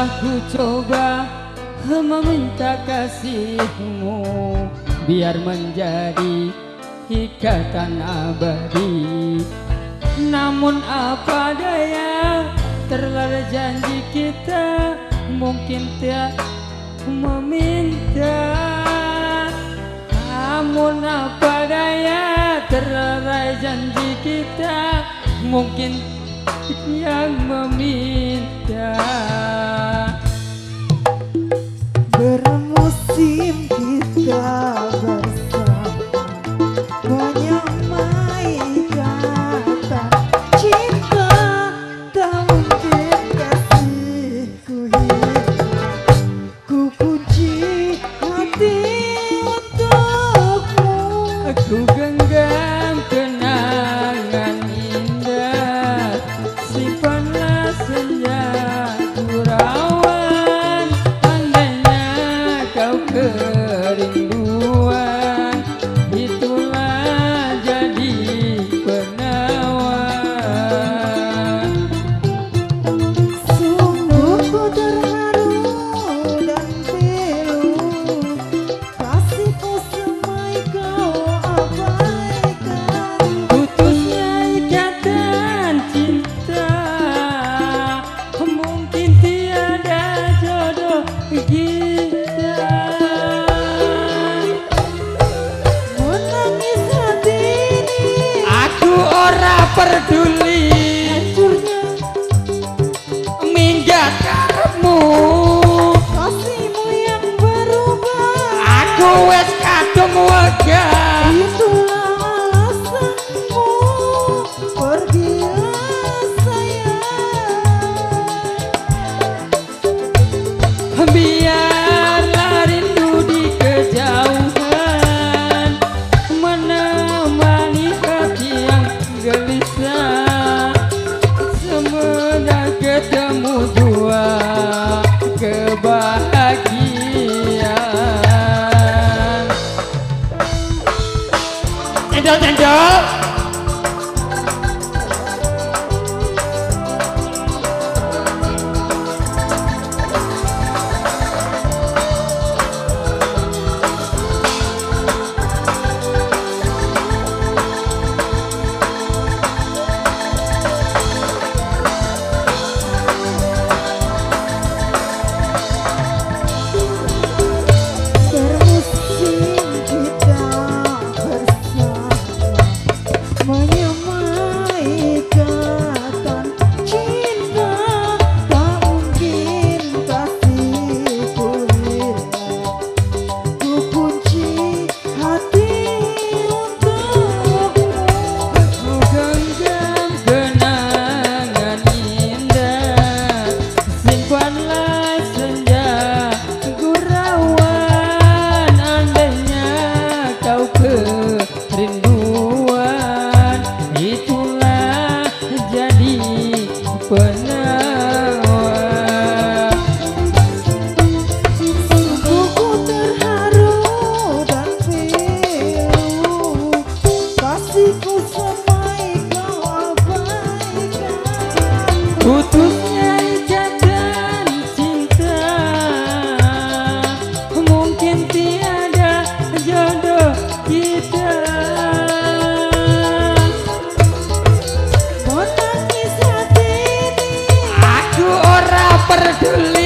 aku ku coba meminta kasihmu Biar menjadi ikatan abadi. Namun apa daya terlalu janji kita Mungkin tak meminta. Namun apa daya terlalu janji kita Mungkin yang meminta. Google. West chơi thành trường Arthur